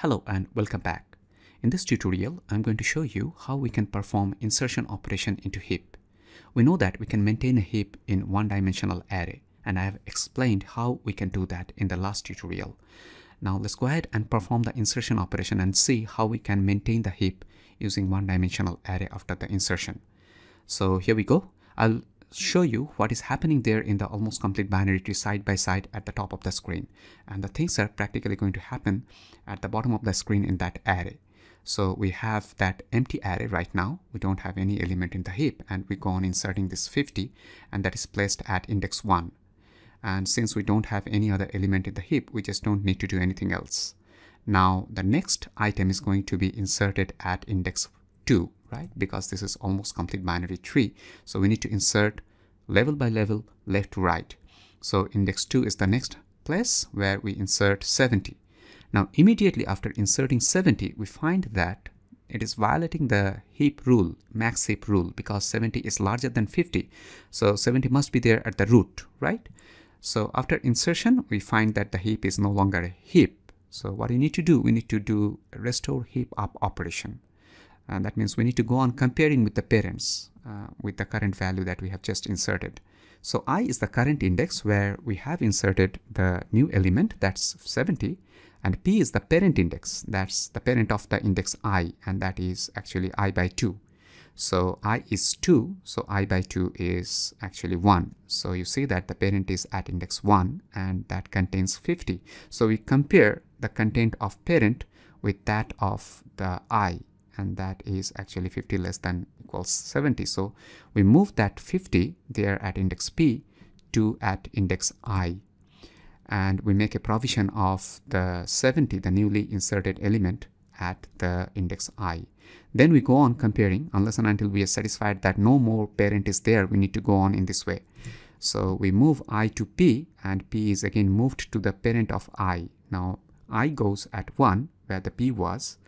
Hello and welcome back. In this tutorial, I'm going to show you how we can perform insertion operation into heap. We know that we can maintain a heap in one-dimensional array and I have explained how we can do that in the last tutorial. Now let's go ahead and perform the insertion operation and see how we can maintain the heap using one-dimensional array after the insertion. So here we go. I'll show you what is happening there in the almost complete binary tree side by side at the top of the screen. And the things are practically going to happen at the bottom of the screen in that array. So we have that empty array right now. We don't have any element in the heap and we go on inserting this 50 and that is placed at index 1. And since we don't have any other element in the heap, we just don't need to do anything else. Now the next item is going to be inserted at index 2 right? Because this is almost complete binary tree. So we need to insert level by level left to right. So index 2 is the next place where we insert 70 now immediately after inserting 70 we find that it is violating the heap rule max heap rule because 70 is larger than 50 so 70 must be there at the root right? So after insertion we find that the heap is no longer a heap. So what we need to do we need to do restore heap up operation and that means we need to go on comparing with the parents uh, with the current value that we have just inserted. So i is the current index where we have inserted the new element that's 70 and p is the parent index that's the parent of the index i and that is actually i by 2. So i is 2 so i by 2 is actually 1. So you see that the parent is at index 1 and that contains 50. So we compare the content of parent with that of the i and that is actually 50 less than equals 70 so we move that 50 there at index p to at index i. And we make a provision of the 70 the newly inserted element at the index i. Then we go on comparing. Unless and until we are satisfied that no more parent is there we need to go on in this way. So we move i to p and p is again moved to the parent of i. Now i goes at 1 where the p was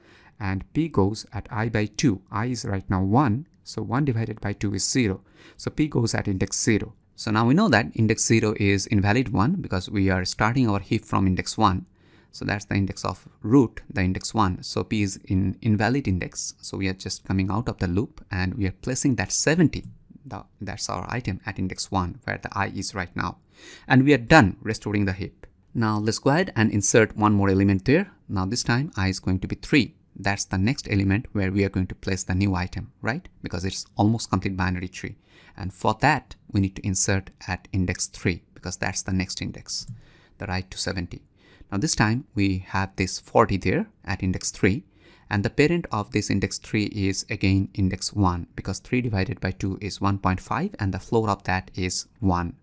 and p goes at i by 2. i is right now 1, so 1 divided by 2 is 0. So p goes at index 0. So now we know that index 0 is invalid 1 because we are starting our heap from index 1. So that's the index of root, the index 1. So p is in invalid index. So we are just coming out of the loop and we are placing that 70. The, that's our item at index 1 where the i is right now. And we are done restoring the heap. Now let's go ahead and insert one more element there. Now this time i is going to be 3 that's the next element where we are going to place the new item, right? Because it's almost complete binary tree. And for that, we need to insert at index 3 because that's the next index, the right to 70. Now this time we have this 40 there at index 3 and the parent of this index 3 is again index 1 because 3 divided by 2 is 1.5 and the floor of that is 1.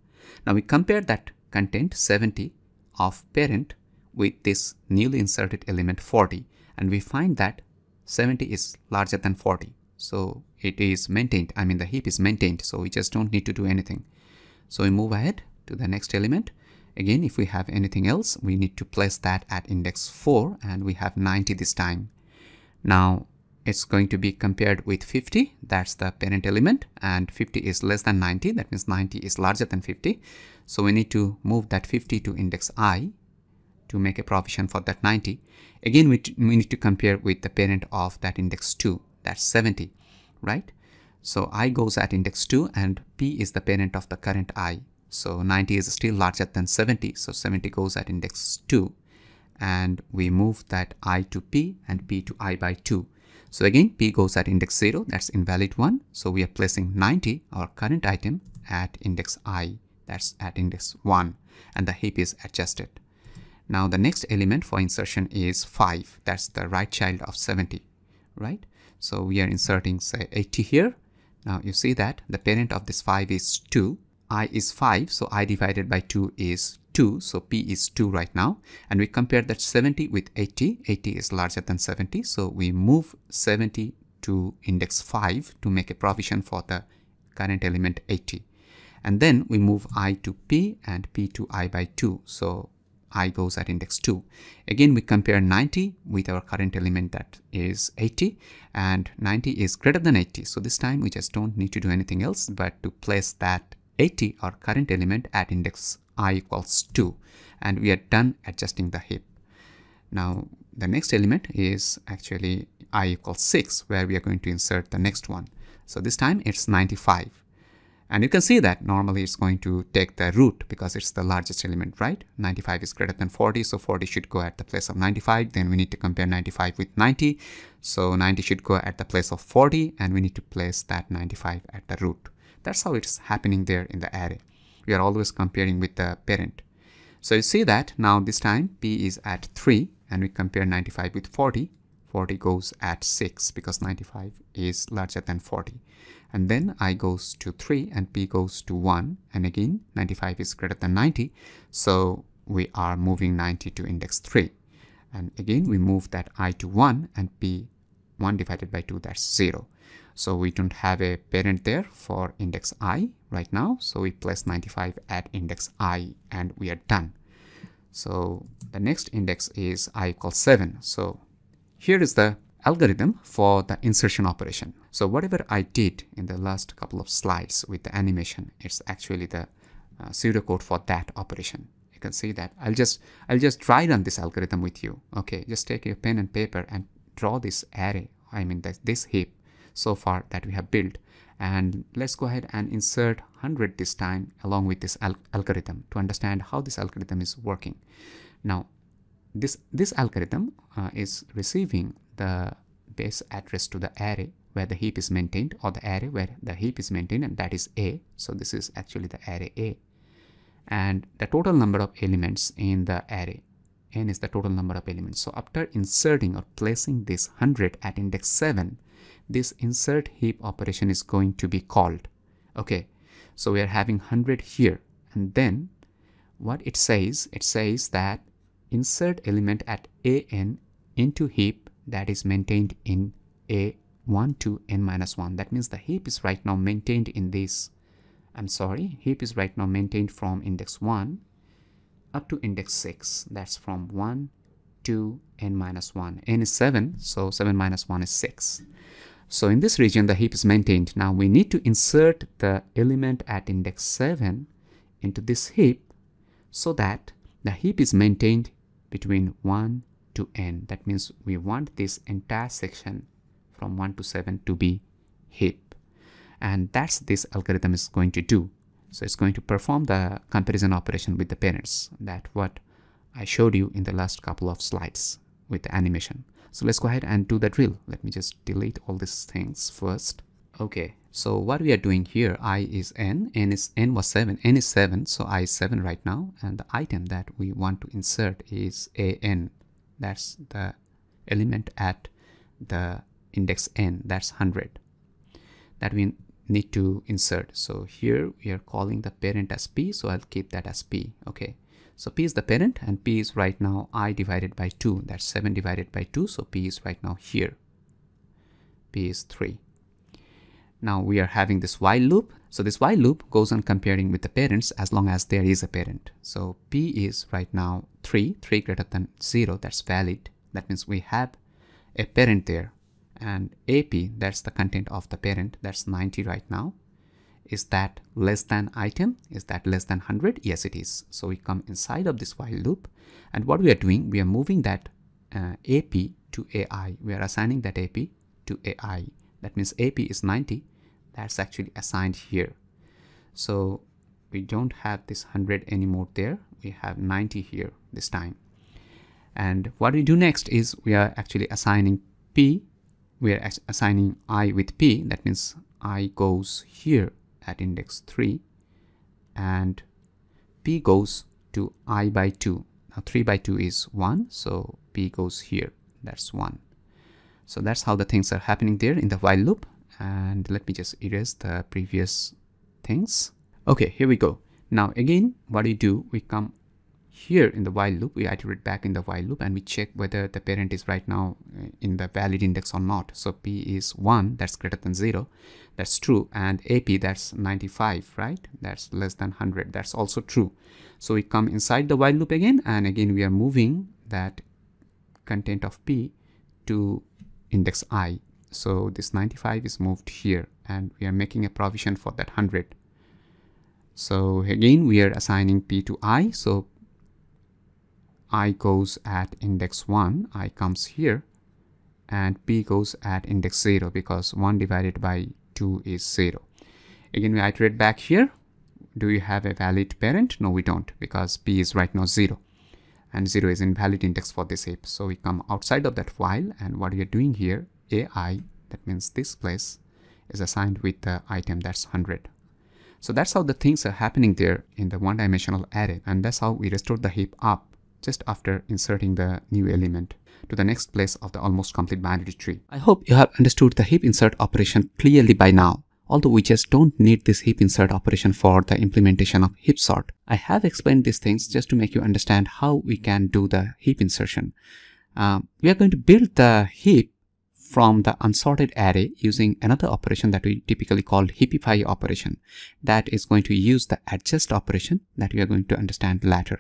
Now we compare that content 70 of parent with this newly inserted element 40 and we find that 70 is larger than 40 so it is maintained I mean the heap is maintained so we just don't need to do anything. So we move ahead to the next element. Again if we have anything else we need to place that at index 4 and we have 90 this time. Now it's going to be compared with 50 that's the parent element and 50 is less than 90 that means 90 is larger than 50 so we need to move that 50 to index i to make a provision for that 90. Again, we, we need to compare with the parent of that index 2, that's 70, right? So i goes at index 2 and p is the parent of the current i. So 90 is still larger than 70, so 70 goes at index 2 and we move that i to p and p to i by 2. So again, p goes at index 0, that's invalid one. So we are placing 90, our current item, at index i, that's at index 1, and the heap is adjusted. Now the next element for insertion is 5. That's the right child of 70, right? So we are inserting say 80 here. Now you see that the parent of this 5 is 2. i is 5, so i divided by 2 is 2, so p is 2 right now. And we compare that 70 with 80. 80 is larger than 70, so we move 70 to index 5 to make a provision for the current element 80. And then we move i to p and p to i by 2. So i goes at index 2. Again, we compare 90 with our current element that is 80 and 90 is greater than 80. So this time we just don't need to do anything else but to place that 80 our current element at index i equals 2 and we are done adjusting the heap. Now the next element is actually i equals 6 where we are going to insert the next one. So this time it's 95. And you can see that normally it's going to take the root because it's the largest element, right? 95 is greater than 40, so 40 should go at the place of 95. Then we need to compare 95 with 90. So 90 should go at the place of 40, and we need to place that 95 at the root. That's how it's happening there in the array. We are always comparing with the parent. So you see that now this time p is at 3, and we compare 95 with 40. 40 goes at 6 because 95 is larger than 40 and then i goes to 3 and p goes to 1 and again 95 is greater than 90 so we are moving 90 to index 3 and again we move that i to 1 and p 1 divided by 2 that's 0 so we don't have a parent there for index i right now. So we place 95 at index i and we are done. So the next index is i equals 7 so here is the algorithm for the insertion operation. So whatever I did in the last couple of slides with the animation, it's actually the uh, pseudocode for that operation. You can see that. I'll just I'll just try run this algorithm with you. Okay, just take your pen and paper and draw this array. I mean this, this heap so far that we have built. And let's go ahead and insert 100 this time along with this al algorithm to understand how this algorithm is working. Now, this, this algorithm uh, is receiving the base address to the array where the heap is maintained or the array where the heap is maintained and that is A. So this is actually the array A. And the total number of elements in the array n is the total number of elements. So after inserting or placing this 100 at index 7, this insert heap operation is going to be called. Okay, so we are having 100 here and then what it says, it says that insert element at an into heap that is maintained in a1 to n minus 1. That means the heap is right now maintained in this. I'm sorry, heap is right now maintained from index 1 up to index 6. That's from 1 to n minus 1. n is 7, so 7 minus 1 is 6. So in this region, the heap is maintained. Now we need to insert the element at index 7 into this heap so that the heap is maintained between 1 to n. That means we want this entire section from 1 to 7 to be heap. And that's this algorithm is going to do. So it's going to perform the comparison operation with the parents. That what I showed you in the last couple of slides with the animation. So let's go ahead and do the drill. Let me just delete all these things first. Okay, so what we are doing here, i is n, n is n was 7, n is 7, so i is 7 right now, and the item that we want to insert is an, that's the element at the index n, that's 100, that we need to insert. So here we are calling the parent as p, so I'll keep that as p, okay. So p is the parent and p is right now i divided by 2, that's 7 divided by 2, so p is right now here, p is 3 now we are having this while loop. So this while loop goes on comparing with the parents as long as there is a parent. So P is right now 3, 3 greater than 0, that's valid. That means we have a parent there. And AP, that's the content of the parent, that's 90 right now. Is that less than item? Is that less than 100? Yes, it is. So we come inside of this while loop. And what we are doing, we are moving that uh, AP to AI. We are assigning that AP to AI. That means AP is 90 that's actually assigned here. So we don't have this 100 anymore there. We have 90 here this time. And what we do next is we are actually assigning p. We are assigning i with p. That means i goes here at index 3 and p goes to i by 2 now 3 by 2 is 1 so p goes here. That's 1 so that's how the things are happening there in the while loop and let me just erase the previous things. Okay here we go. Now again what do we do? We come here in the while loop. We iterate back in the while loop and we check whether the parent is right now uh, in the valid index or not. So p is 1 that's greater than 0 that's true. And ap that's 95 right? That's less than 100 that's also true. So we come inside the while loop again and again we are moving that content of p to index i so this 95 is moved here and we are making a provision for that 100 so again we are assigning p to i. So i goes at index 1 i comes here and p goes at index 0 because 1 divided by 2 is 0 again we iterate back here. Do you have a valid parent? No we don't because p is right now 0 and 0 is invalid index for this heap. So we come outside of that while and what we are doing here ai that means this place is assigned with the item that's 100 so that's how the things are happening there in the one-dimensional array and that's how we restore the heap up just after inserting the new element to the next place of the almost complete binary tree. I hope you have understood the heap insert operation clearly by now. Although we just don't need this heap insert operation for the implementation of heap sort. I have explained these things just to make you understand how we can do the heap insertion. Uh, we are going to build the heap from the unsorted array using another operation that we typically call heapify operation that is going to use the adjust operation that we are going to understand later.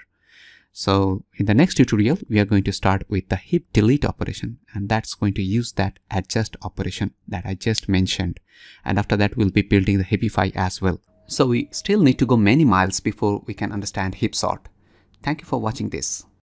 So in the next tutorial, we are going to start with the heap delete operation and that's going to use that adjust operation that I just mentioned. And after that, we'll be building the heapify as well. So we still need to go many miles before we can understand heap sort. Thank you for watching this.